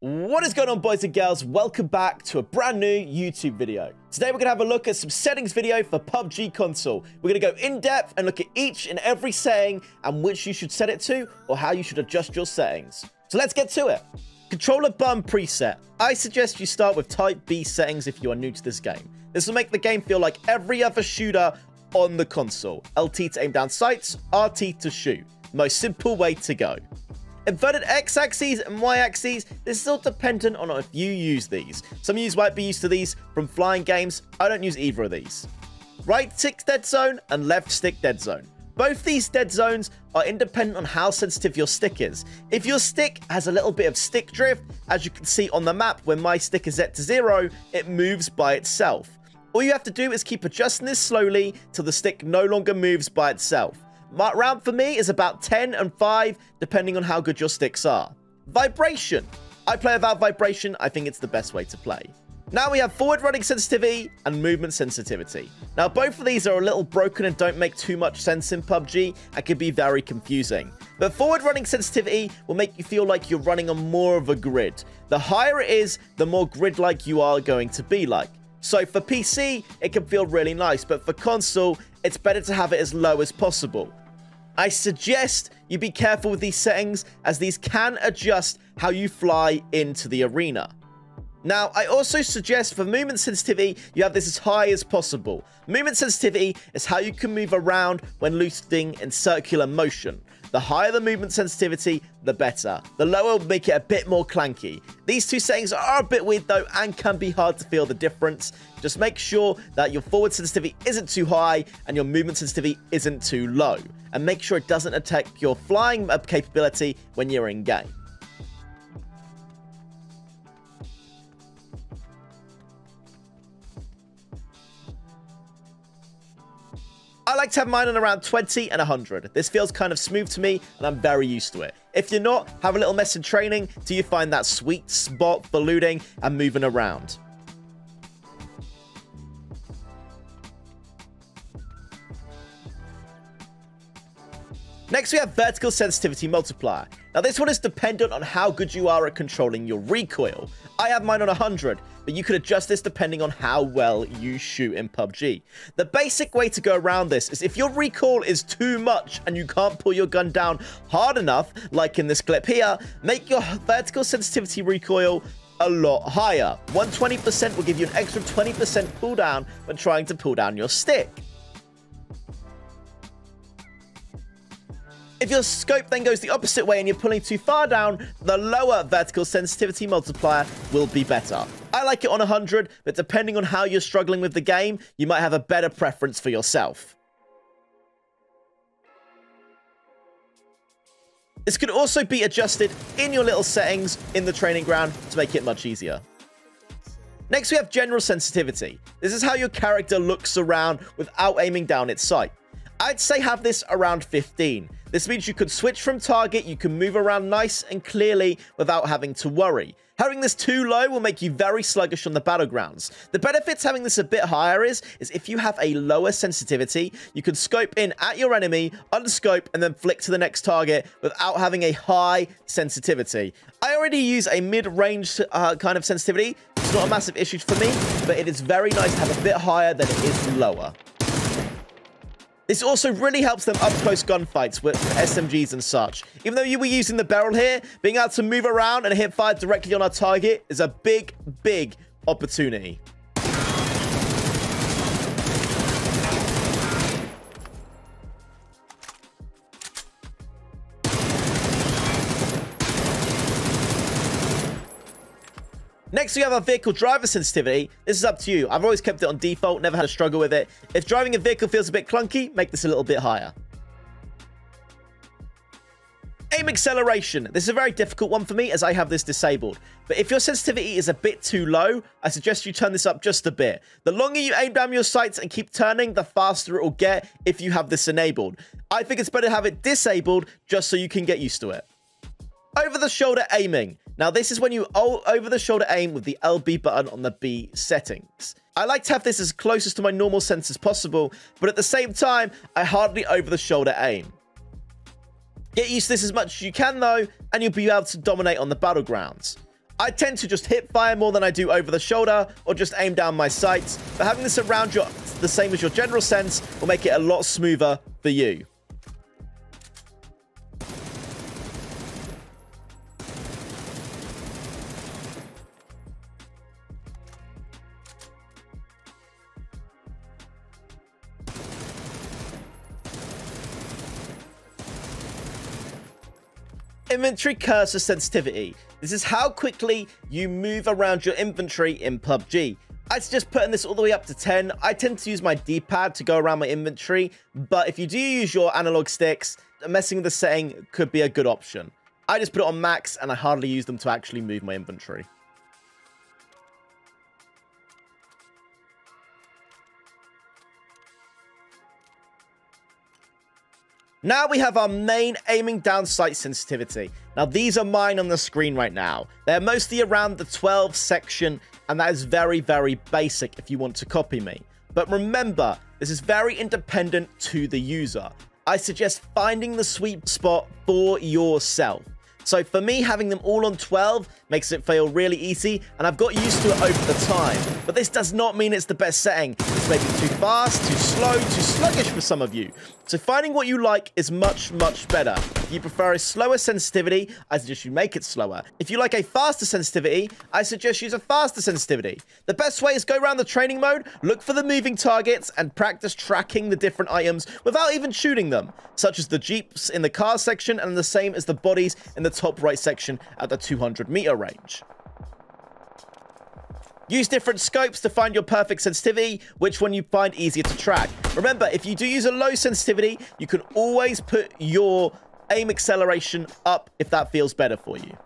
What is going on boys and girls? Welcome back to a brand new YouTube video. Today we're going to have a look at some settings video for PUBG console. We're going to go in depth and look at each and every setting and which you should set it to or how you should adjust your settings. So let's get to it. Controller button preset. I suggest you start with type B settings if you are new to this game. This will make the game feel like every other shooter on the console. LT to aim down sights, RT to shoot. Most simple way to go. Inverted x-axes and y-axes, this is all dependent on if you use these. Some of you might be used to these from flying games. I don't use either of these. Right stick dead zone and left stick dead zone. Both these dead zones are independent on how sensitive your stick is. If your stick has a little bit of stick drift, as you can see on the map when my stick is set to zero, it moves by itself. All you have to do is keep adjusting this slowly till the stick no longer moves by itself. My round for me is about 10 and 5, depending on how good your sticks are. Vibration. I play without vibration. I think it's the best way to play. Now we have forward running sensitivity and movement sensitivity. Now both of these are a little broken and don't make too much sense in PUBG and can be very confusing. But forward running sensitivity will make you feel like you're running on more of a grid. The higher it is, the more grid-like you are going to be like. So for PC, it can feel really nice, but for console, it's better to have it as low as possible. I suggest you be careful with these settings as these can adjust how you fly into the arena. Now, I also suggest for movement sensitivity, you have this as high as possible. Movement sensitivity is how you can move around when loosing in circular motion. The higher the movement sensitivity, the better. The lower will make it a bit more clanky. These two settings are a bit weird though and can be hard to feel the difference. Just make sure that your forward sensitivity isn't too high and your movement sensitivity isn't too low. And make sure it doesn't attack your flying uh, capability when you're in game. Like to have mine on around 20 and 100. This feels kind of smooth to me, and I'm very used to it. If you're not, have a little mess in training till you find that sweet spot for looting and moving around. Next, we have vertical sensitivity multiplier. Now, this one is dependent on how good you are at controlling your recoil. I have mine on 100, but you could adjust this depending on how well you shoot in PUBG. The basic way to go around this is if your recoil is too much and you can't pull your gun down hard enough, like in this clip here, make your vertical sensitivity recoil a lot higher. 120% will give you an extra 20% cooldown when trying to pull down your stick. If your scope then goes the opposite way and you're pulling too far down, the lower vertical sensitivity multiplier will be better. I like it on 100, but depending on how you're struggling with the game, you might have a better preference for yourself. This could also be adjusted in your little settings in the training ground to make it much easier. Next, we have general sensitivity. This is how your character looks around without aiming down its sight. I'd say have this around 15. This means you can switch from target, you can move around nice and clearly without having to worry. Having this too low will make you very sluggish on the battlegrounds. The benefits having this a bit higher is, is if you have a lower sensitivity, you can scope in at your enemy, unscope, and then flick to the next target without having a high sensitivity. I already use a mid-range uh, kind of sensitivity. It's not a massive issue for me, but it is very nice to have a bit higher than it is lower. This also really helps them up-close gunfights with SMGs and such. Even though you were using the barrel here, being able to move around and hit fire directly on our target is a big, big opportunity. Next, we have our vehicle driver sensitivity. This is up to you. I've always kept it on default, never had a struggle with it. If driving a vehicle feels a bit clunky, make this a little bit higher. Aim acceleration. This is a very difficult one for me as I have this disabled. But if your sensitivity is a bit too low, I suggest you turn this up just a bit. The longer you aim down your sights and keep turning, the faster it will get if you have this enabled. I think it's better to have it disabled just so you can get used to it. Over the shoulder aiming. Now, this is when you over-the-shoulder aim with the LB button on the B settings. I like to have this as close to my normal sense as possible, but at the same time, I hardly over-the-shoulder aim. Get used to this as much as you can, though, and you'll be able to dominate on the battlegrounds. I tend to just hip fire more than I do over the shoulder or just aim down my sights, but having this around your the same as your general sense will make it a lot smoother for you. Inventory cursor sensitivity. This is how quickly you move around your inventory in PUBG. I suggest putting this all the way up to 10. I tend to use my D-pad to go around my inventory, but if you do use your analog sticks, messing with the setting could be a good option. I just put it on max and I hardly use them to actually move my inventory. Now we have our main aiming down sight sensitivity. Now these are mine on the screen right now. They're mostly around the 12 section and that is very, very basic if you want to copy me. But remember, this is very independent to the user. I suggest finding the sweet spot for yourself. So for me, having them all on 12 makes it feel really easy, and I've got used to it over the time. But this does not mean it's the best setting. It's maybe too fast, too slow, too sluggish for some of you. So finding what you like is much, much better. If you prefer a slower sensitivity, I suggest you make it slower. If you like a faster sensitivity, I suggest use a faster sensitivity. The best way is go around the training mode, look for the moving targets, and practice tracking the different items without even shooting them, such as the jeeps in the car section and the same as the bodies in the top right section at the 200 meter range. Use different scopes to find your perfect sensitivity, which one you find easier to track. Remember, if you do use a low sensitivity, you can always put your aim acceleration up if that feels better for you.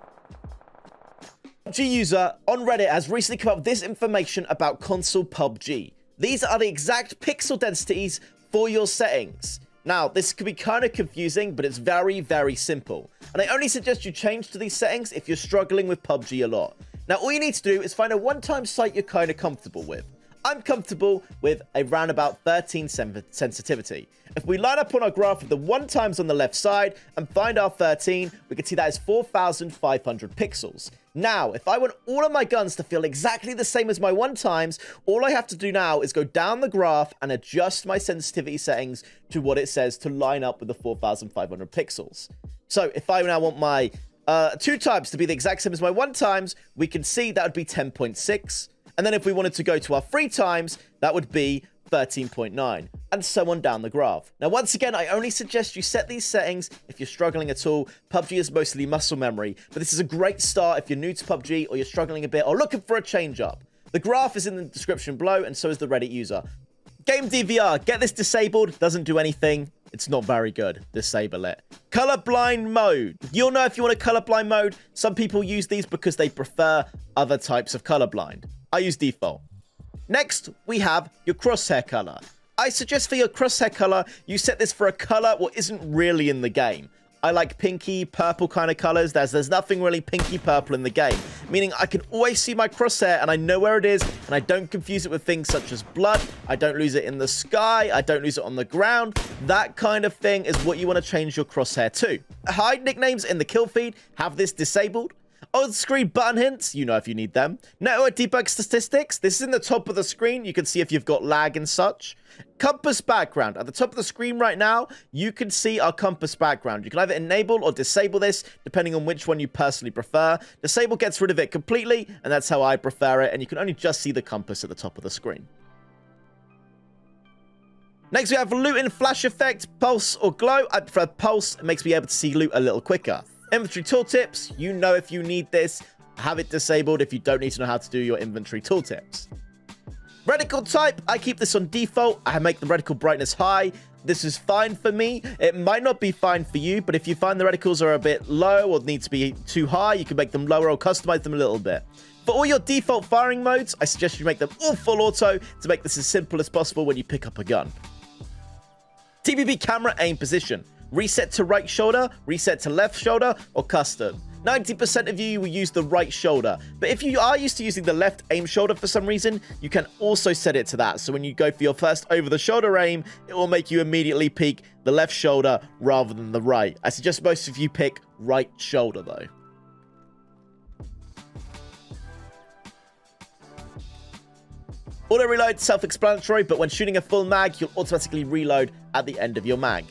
PUBG user on Reddit has recently come up with this information about console PUBG. These are the exact pixel densities for your settings. Now, this could be kind of confusing, but it's very, very simple. And I only suggest you change to these settings if you're struggling with PUBG a lot. Now, all you need to do is find a one-time sight you're kind of comfortable with. I'm comfortable with a roundabout 13 sensitivity. If we line up on our graph with the one times on the left side and find our 13, we can see that is 4,500 pixels. Now, if I want all of my guns to feel exactly the same as my one times, all I have to do now is go down the graph and adjust my sensitivity settings to what it says to line up with the 4,500 pixels. So if I now want my uh, two times to be the exact same as my one times, we can see that would be 10.6. And then if we wanted to go to our three times, that would be 13.9, and so on down the graph. Now, once again, I only suggest you set these settings if you're struggling at all. PUBG is mostly muscle memory, but this is a great start if you're new to PUBG or you're struggling a bit or looking for a change up. The graph is in the description below, and so is the Reddit user. Game DVR, get this disabled, doesn't do anything. It's not very good. Disable it. Colorblind mode. You'll know if you want a colorblind mode. Some people use these because they prefer other types of colorblind. I use default. Next, we have your crosshair color. I suggest for your crosshair color, you set this for a color what isn't really in the game. I like pinky, purple kind of colors. There's, there's nothing really pinky purple in the game, meaning I can always see my crosshair and I know where it is and I don't confuse it with things such as blood. I don't lose it in the sky. I don't lose it on the ground. That kind of thing is what you want to change your crosshair to. Hide nicknames in the kill feed. Have this disabled. On-screen button hints, you know if you need them. Network debug statistics, this is in the top of the screen. You can see if you've got lag and such. Compass background, at the top of the screen right now, you can see our compass background. You can either enable or disable this, depending on which one you personally prefer. Disable gets rid of it completely, and that's how I prefer it, and you can only just see the compass at the top of the screen. Next, we have loot in flash effect, pulse or glow. Uh, I prefer pulse. It makes me able to see loot a little quicker. Inventory tooltips, you know if you need this. Have it disabled if you don't need to know how to do your inventory tooltips. Reticle type, I keep this on default. I make the reticle brightness high. This is fine for me. It might not be fine for you, but if you find the reticles are a bit low or need to be too high, you can make them lower or customize them a little bit. For all your default firing modes, I suggest you make them all full auto to make this as simple as possible when you pick up a gun. TPP camera aim position Reset to right shoulder, reset to left shoulder, or custom. 90% of you will use the right shoulder, but if you are used to using the left aim shoulder for some reason, you can also set it to that. So when you go for your first over the shoulder aim, it will make you immediately pick the left shoulder rather than the right. I suggest most of you pick right shoulder though. Auto reload, self-explanatory, but when shooting a full mag, you'll automatically reload at the end of your mag.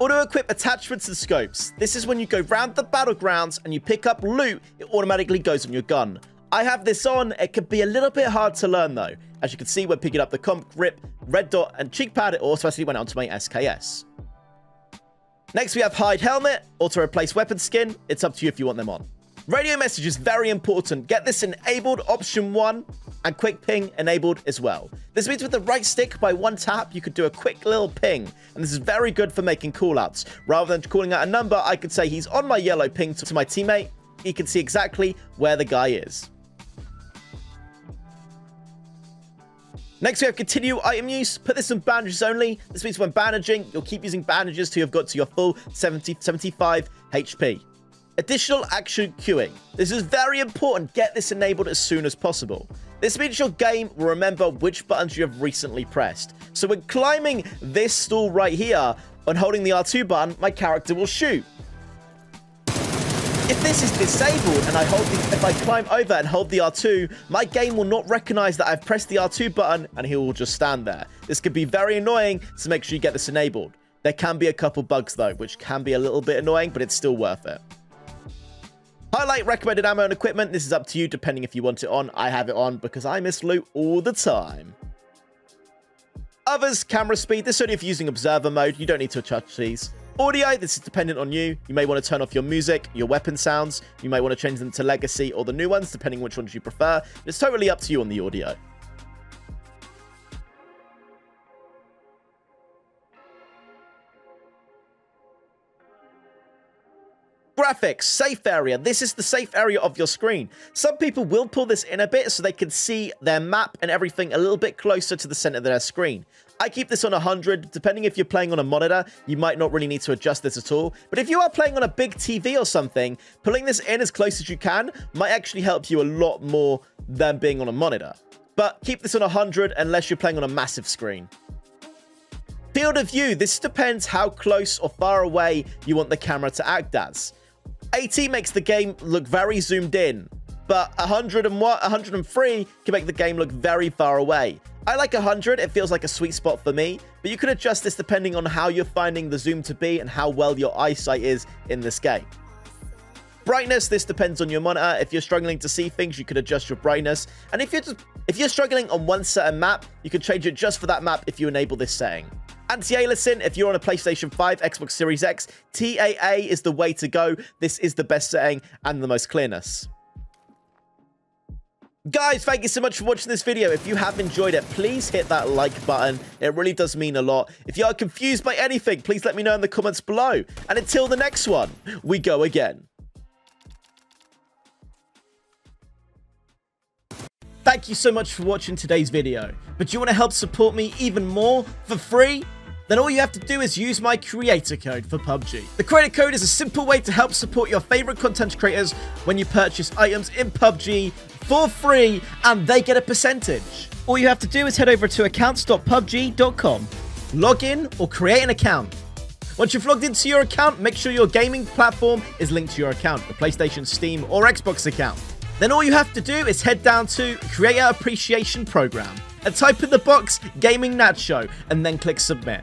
Auto-equip attachments and scopes. This is when you go round the battlegrounds and you pick up loot, it automatically goes on your gun. I have this on. It could be a little bit hard to learn though. As you can see when picking up the comp grip, red dot, and cheek pad, it automatically went onto my SKS. Next, we have hide helmet, auto replace weapon skin. It's up to you if you want them on. Radio message is very important. Get this enabled, option one, and quick ping enabled as well. This means with the right stick, by one tap, you could do a quick little ping, and this is very good for making callouts. Rather than calling out a number, I could say he's on my yellow ping to my teammate. He can see exactly where the guy is. Next, we have continue item use. Put this on bandages only. This means when bandaging, you'll keep using bandages till you've got to your full 70, 75 HP. Additional action queuing. This is very important. Get this enabled as soon as possible. This means your game will remember which buttons you have recently pressed. So when climbing this stool right here and holding the R2 button, my character will shoot. If this is disabled and I hold the, if I climb over and hold the R2, my game will not recognize that I've pressed the R2 button and he will just stand there. This could be very annoying, so make sure you get this enabled. There can be a couple bugs though, which can be a little bit annoying, but it's still worth it. Highlight recommended ammo and equipment. This is up to you depending if you want it on. I have it on because I miss loot all the time. Others, camera speed. This is only if you're using observer mode. You don't need to touch these. Audio, this is dependent on you. You may want to turn off your music, your weapon sounds. You may want to change them to legacy or the new ones, depending which ones you prefer. It's totally up to you on the audio. Graphics, safe area. This is the safe area of your screen. Some people will pull this in a bit so they can see their map and everything a little bit closer to the center of their screen. I keep this on 100. Depending if you're playing on a monitor, you might not really need to adjust this at all. But if you are playing on a big TV or something, pulling this in as close as you can might actually help you a lot more than being on a monitor. But keep this on 100 unless you're playing on a massive screen. Field of view. This depends how close or far away you want the camera to act as. 80 makes the game look very zoomed in, but 100 and what 103 can make the game look very far away. I like 100, it feels like a sweet spot for me, but you can adjust this depending on how you're finding the zoom to be and how well your eyesight is in this game. Brightness, this depends on your monitor. If you're struggling to see things, you could adjust your brightness. And if you're just, if you're struggling on one certain map, you can change it just for that map if you enable this setting. Anti-aliasing, if you're on a PlayStation 5, Xbox Series X, TAA is the way to go. This is the best setting and the most clearness. Guys, thank you so much for watching this video. If you have enjoyed it, please hit that like button. It really does mean a lot. If you are confused by anything, please let me know in the comments below. And until the next one, we go again. Thank you so much for watching today's video. But do you want to help support me even more for free? Then all you have to do is use my creator code for PUBG. The creator code is a simple way to help support your favorite content creators when you purchase items in PUBG for free and they get a percentage. All you have to do is head over to accounts.pubg.com, log in or create an account. Once you've logged into your account, make sure your gaming platform is linked to your account, the PlayStation, Steam, or Xbox account. Then all you have to do is head down to Creator Appreciation Program and type in the box Gaming Nacho and then click Submit.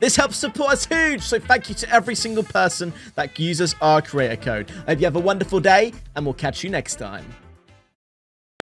This helps support us huge, so thank you to every single person that uses our creator code. I hope you have a wonderful day, and we'll catch you next time.